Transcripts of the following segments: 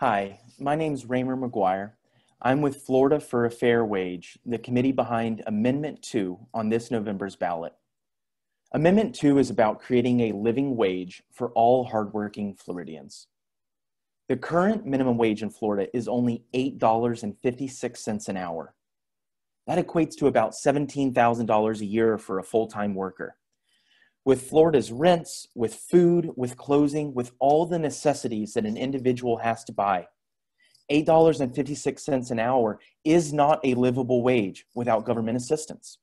Hi, my name's Raymer Maguire. I'm with Florida for a Fair Wage, the committee behind Amendment 2 on this November's ballot. Amendment 2 is about creating a living wage for all hardworking Floridians. The current minimum wage in Florida is only $8.56 an hour. That equates to about $17,000 a year for a full time worker. With Florida's rents, with food, with clothing, with all the necessities that an individual has to buy, $8.56 an hour is not a livable wage without government assistance.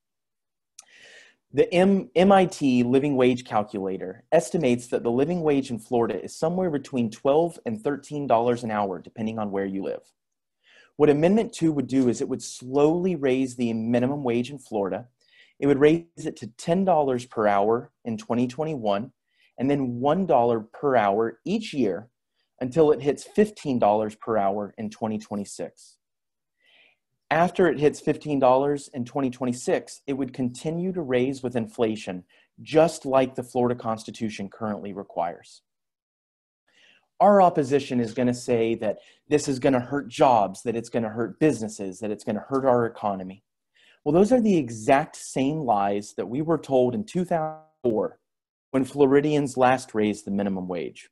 The M- MIT Living Wage Calculator estimates that the living wage in Florida is somewhere between 12 and $13 an hour, depending on where you live. What Amendment 2 would do is it would slowly raise the minimum wage in Florida. It would raise it to $10 per hour in 2021 and then $1 per hour each year until it hits $15 per hour in 2026. After it hits $15 in 2026, it would continue to raise with inflation, just like the Florida Constitution currently requires. Our opposition is going to say that this is going to hurt jobs, that it's going to hurt businesses, that it's going to hurt our economy. Well, those are the exact same lies that we were told in 2004 when Floridians last raised the minimum wage.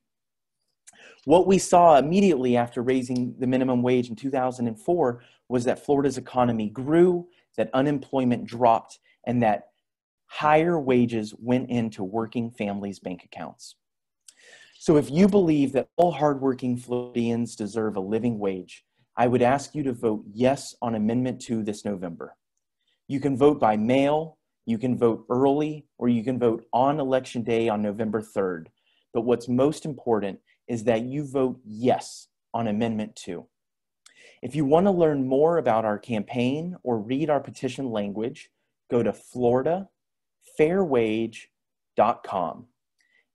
What we saw immediately after raising the minimum wage in 2004 was that Florida's economy grew, that unemployment dropped, and that higher wages went into working families' bank accounts. So if you believe that all hardworking Floridians deserve a living wage, I would ask you to vote yes on Amendment 2 this November. You can vote by mail, you can vote early, or you can vote on Election Day on November 3rd. But what's most important is that you vote yes on Amendment 2. If you want to learn more about our campaign or read our petition language, go to floridafairwage.com.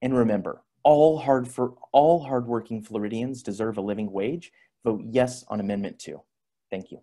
And remember, all hard for all hardworking Floridians deserve a living wage. Vote yes on Amendment 2. Thank you.